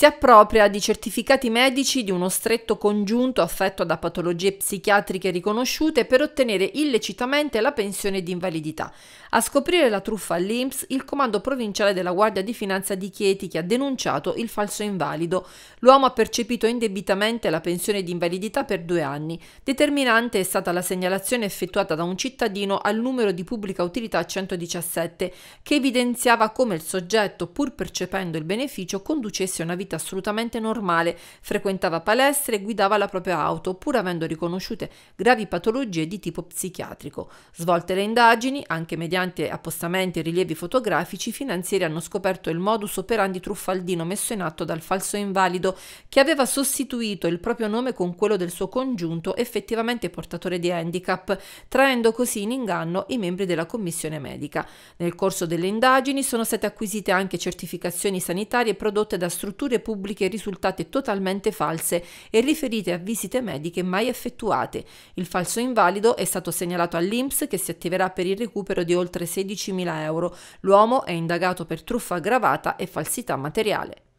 si appropria di certificati medici di uno stretto congiunto affetto da patologie psichiatriche riconosciute per ottenere illecitamente la pensione di invalidità. A scoprire la truffa all'Inps il comando provinciale della Guardia di Finanza di Chieti che ha denunciato il falso invalido. L'uomo ha percepito indebitamente la pensione di invalidità per due anni. Determinante è stata la segnalazione effettuata da un cittadino al numero di pubblica utilità 117 che evidenziava come il soggetto, pur percependo il beneficio, conducesse una vita assolutamente normale, frequentava palestre e guidava la propria auto, pur avendo riconosciute gravi patologie di tipo psichiatrico. Svolte le indagini, anche mediante appostamenti e rilievi fotografici, i finanzieri hanno scoperto il modus operandi truffaldino messo in atto dal falso invalido, che aveva sostituito il proprio nome con quello del suo congiunto effettivamente portatore di handicap, traendo così in inganno i membri della commissione medica. Nel corso delle indagini sono state acquisite anche certificazioni sanitarie prodotte da strutture pubbliche risultate totalmente false e riferite a visite mediche mai effettuate. Il falso invalido è stato segnalato all'Inps che si attiverà per il recupero di oltre 16.000 euro. L'uomo è indagato per truffa aggravata e falsità materiale.